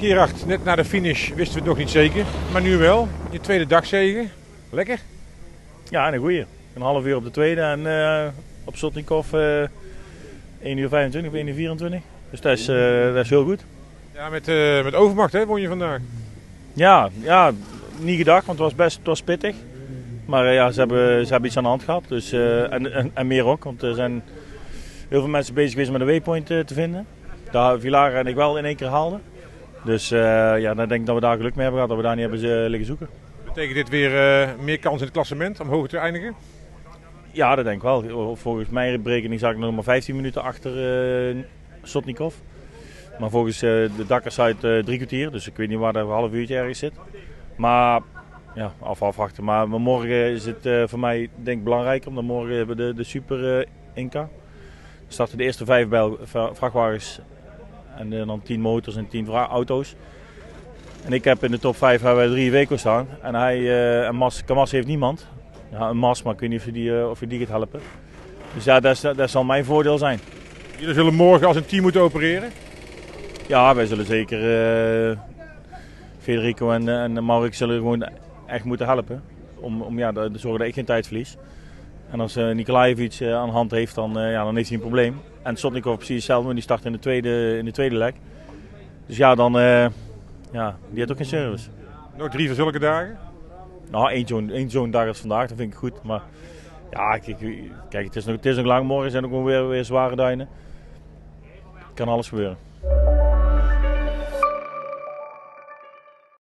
Gerard, net na de finish wisten we het nog niet zeker, maar nu wel. Je tweede dagzegen. Lekker? Ja, en een goeie. Een half uur op de tweede en uh, op Sotnikov uh, 1 uur 25 of 1 uur 24. Dus dat is, uh, dat is heel goed. Ja, met, met overmacht hè, won je vandaag. Ja, ja, niet gedacht, want het was best het was pittig. Maar ja, ze hebben, ze hebben iets aan de hand gehad. Dus, en, en, en, meer ook, want er zijn heel veel mensen bezig geweest met een waypoint te vinden. Daar Villara en ik wel in één keer haalden. Dus ja, dan denk ik dat we daar geluk mee hebben gehad, dat we daar niet hebben liggen zoeken. Betekent dit weer meer kans in het klassement om hoger te eindigen? Ja, dat denk ik wel. Volgens mijn berekening zag ik nog maar 15 minuten achter Sotnikov. Maar volgens uh, de dakkersite uh, drie kwartier, dus ik weet niet waar dat een half uurtje ergens zit. Maar ja, af, afwachten. Maar, morgen is het uh, voor mij denk ik belangrijker, omdat morgen hebben we de, de Super Inca. Er starten de eerste vijf bij, vrachtwagens en dan tien motors en tien auto's. En ik heb in de top 5 hebben we drie weken staan. En hij, en Mas, Kamas heeft niemand. Ja, een Mas, maar ik weet niet of je die, of je die gaat helpen. Dus ja, dat, dat zal mijn voordeel zijn. Jullie zullen morgen als een team moeten opereren? Ja, wij zullen zeker uh, Federico en, en Mark zullen gewoon echt moeten helpen. Om, om ja, te zorgen dat ik geen tijd verlies. En als uh, Nikolaevic uh, aan de hand heeft, dan, ja, dan heeft hij een probleem. En Sotnikov precies hetzelfde, maar die start in de tweede, in de tweede leg. Dus ja, dan ja, die heeft ook geen service. Nog drie van zulke dagen? Nou, één zo'n één zo'n dag als vandaag, dat vind ik goed. Maar ja, kijk, kijk het, is nog, het is nog lang. Morgen zijn ook weer, weer zware duinen. Kan alles gebeuren.